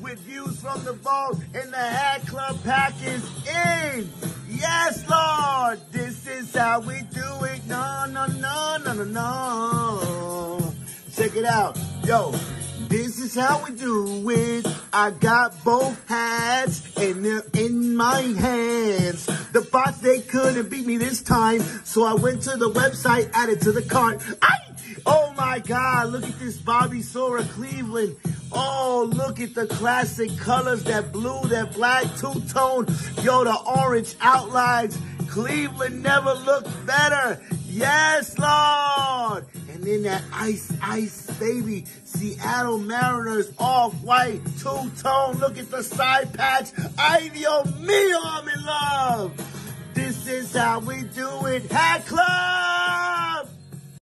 with views from the vault, and the Hat Club pack is in. Yes, Lord, this is how we do it. No, no, no, no, no, no. Check it out. Yo, this is how we do it. I got both hats and they're in my hands. The bots, they couldn't beat me this time. So I went to the website, added to the cart. I, oh my God, look at this Bobby Sora Cleveland. Oh, look at the classic colors, that blue, that black, two-tone. Yo, the orange outlines. Cleveland never looked better. Yes, Lord. And then that ice, ice, baby. Seattle Mariners off-white, two-tone. Look at the side patch. Ay, Dios mío, I'm in love. This is how we do it. Hat Club!